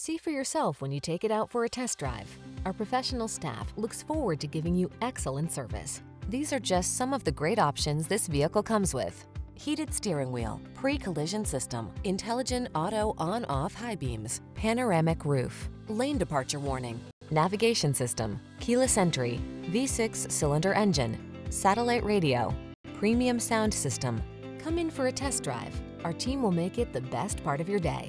See for yourself when you take it out for a test drive. Our professional staff looks forward to giving you excellent service. These are just some of the great options this vehicle comes with. Heated steering wheel, pre-collision system, intelligent auto on-off high beams, panoramic roof, lane departure warning, navigation system, keyless entry, V6 cylinder engine, satellite radio, premium sound system. Come in for a test drive. Our team will make it the best part of your day.